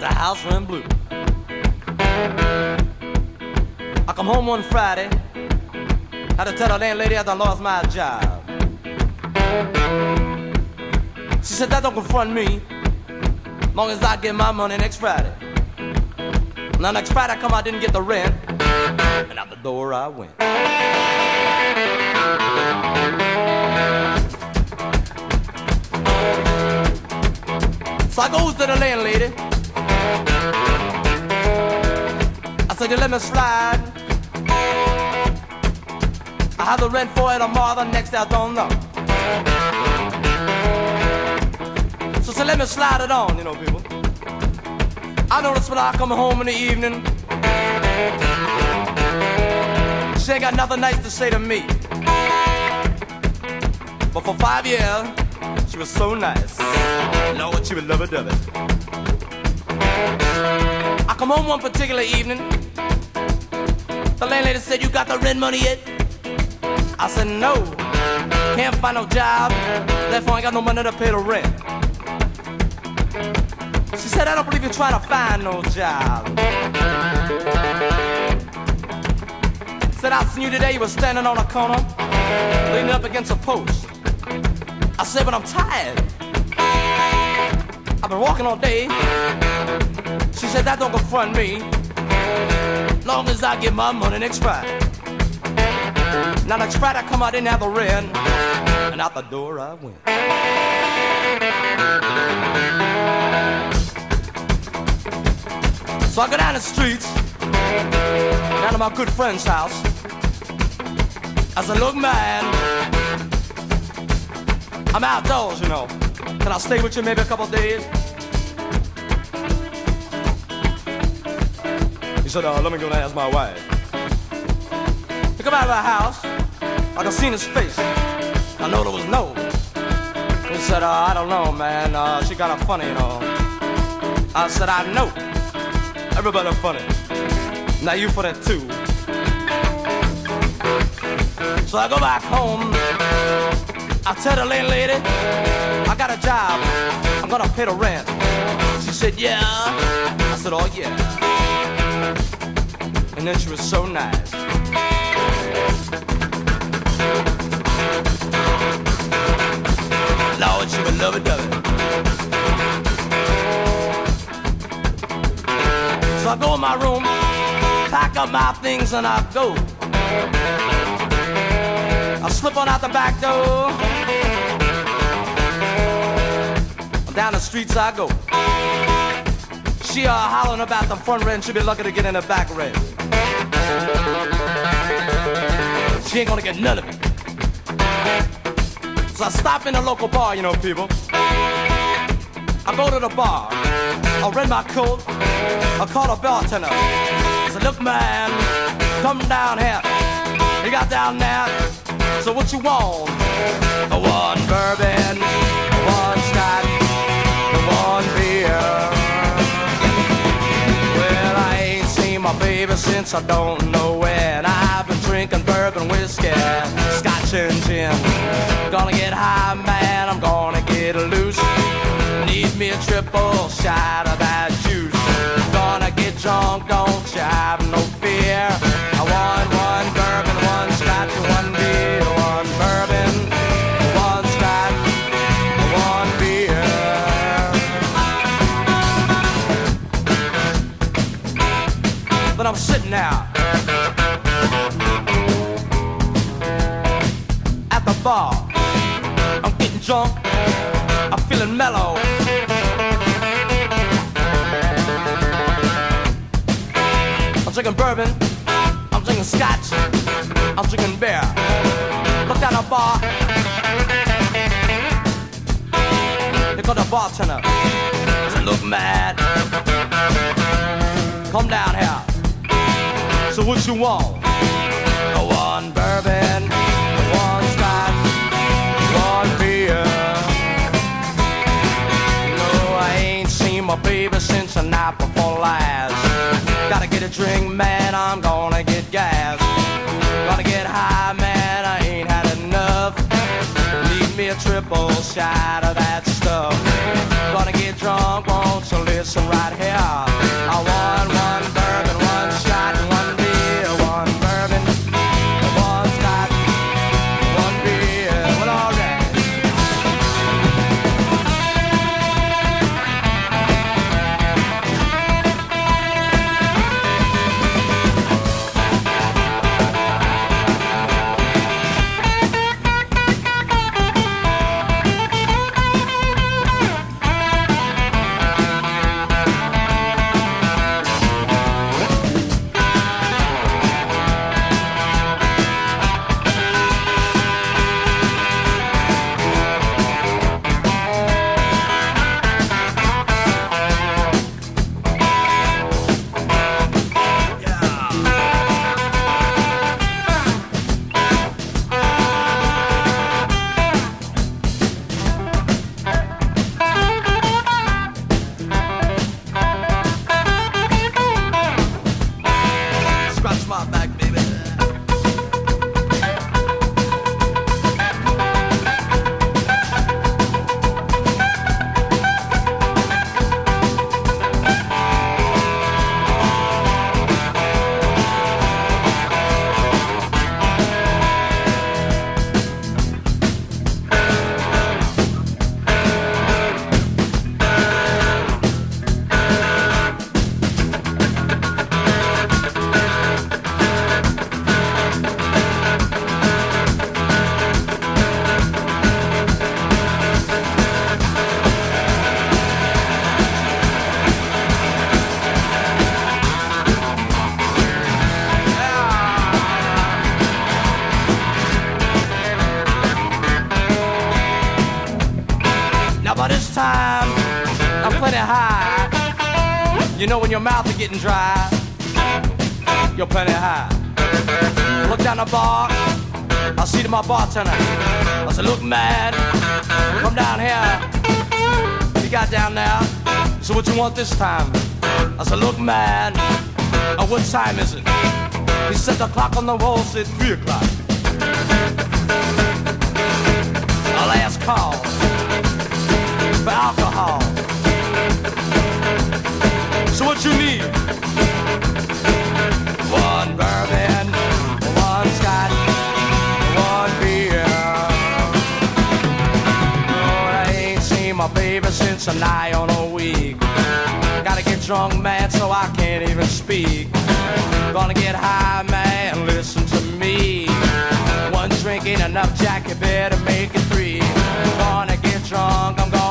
the house rent blue. I come home one Friday, had to tell the landlady I done lost my job. She said that don't confront me, long as I get my money next Friday. Now next Friday I come, I didn't get the rent, and out the door I went. So I goes to the landlady. I said, you let me slide. I have the rent for it tomorrow, the next day I don't know. So say, let me slide it on, you know, people. I notice when I come home in the evening, she ain't got nothing nice to say to me. But for five years, she was so nice. Lord, she would love it, dove it. I come home one particular evening. The landlady said, You got the rent money yet? I said, No. Can't find no job. Therefore, I ain't got no money to pay the rent. She said, I don't believe you're trying to find no job. Said, I seen you today. You were standing on a corner, leaning up against a post. I said, but I'm tired. I've been walking all day. She said, that don't confront me. Long as I get my money next Friday. Now next Friday I come out, didn't have the rent. And out the door I went. So I go down the streets, down to my good friend's house. I said, look man, I'm outdoors, you know. Can I stay with you maybe a couple days? Said, uh, let me go and ask my wife. He come out of the house. I could see his face. I know there was no. He said, uh, I don't know, man. Uh, she got a funny, you know. I said, I know. Everybody funny. Now you for that too. So I go back home. I tell the landlady, I got a job. I'm gonna pay the rent. She said, yeah. I said, oh yeah. And then she was so nice. Lord, she would love it, love it. So I go in my room, pack up my things, and I go. I slip on out the back door. Down the streets I go. She uh, hollering about the front rent. She'll be lucky to get in the back rent. She ain't gonna get none of it. So I stop in a local bar, you know, people. I go to the bar. I rent my coat. I call the bartender. I said, look, man, come down here. You got down there. So what you want? One bourbon, since I don't know when. I've been drinking bourbon whiskey, scotch and gin. Gonna get high, man, I'm gonna get loose. Need me a triple shot of that juice. I'm sitting now at the bar. I'm getting drunk. I'm feeling mellow. I'm drinking bourbon. I'm drinking scotch. I'm drinking beer. Look down the bar. Here comes the bartender. Said, look mad. Come down here. So what you want? One bourbon, one scotch, one beer. No, I ain't seen my baby since the night before last. Gotta get a drink, man, I'm gonna get gas. Gonna get high, man, I ain't had enough. Need me a triple shot of that You know when your mouth is getting dry, you're plenty high. Look down the bar, I see to my bartender. I said, look mad, come down here. He got down there. So what you want this time? I said, look man, uh, what time is it? He said the clock on the wall said three o'clock. Since a nigh on a week. Gotta get drunk, man, so I can't even speak. Gonna get high, man, listen to me. One drink ain't enough, Jack, you better make it three. Gonna get drunk, I'm gonna